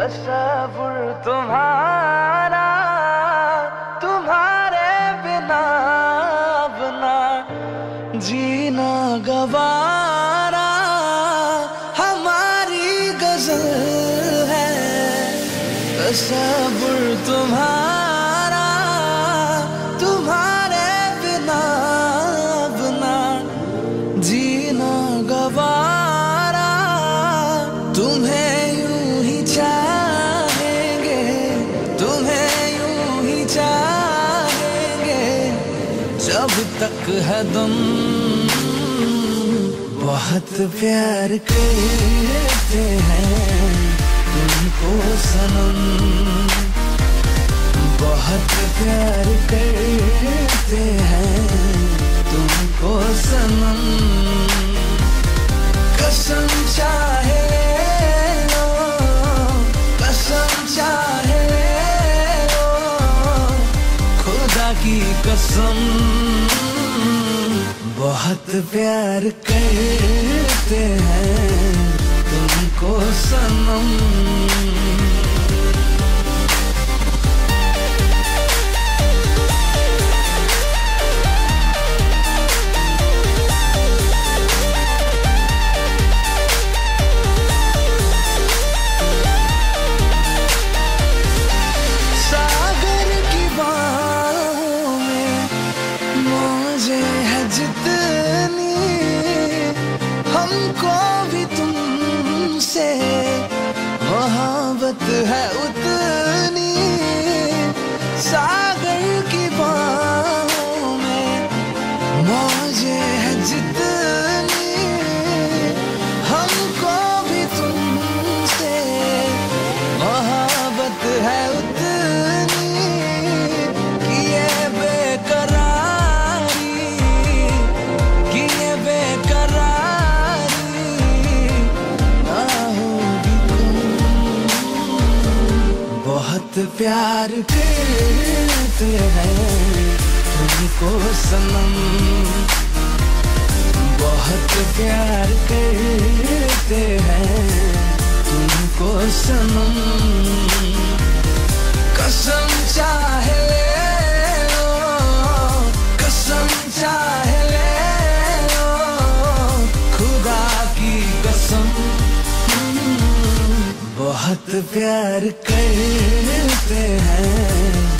तस्वुर तुम्हारा, तुम्हारे बिना बना जीना गवारा, हमारी गज़ल है। तस्वुर तुम्हारा, तुम्हारे बिना बना जीना गवारा, तुम्हें तक है तुम बहुत प्यार करते हैं तुमको सनम। बहुत प्यार करते हैं तुमको सनम। कसम चाहे कसम चाहे खुदा की कसम। बहुत प्यार करते हैं। तुमको सनम मोहब्बत है उतनी सागर बहुत प्यार करते हैं। तुमको सनम। बहुत प्यार करते हैं। तुमको सनम। कसम चाहे चाहे ले लो। खुदा की कसम। बहुत प्यार करते हैं।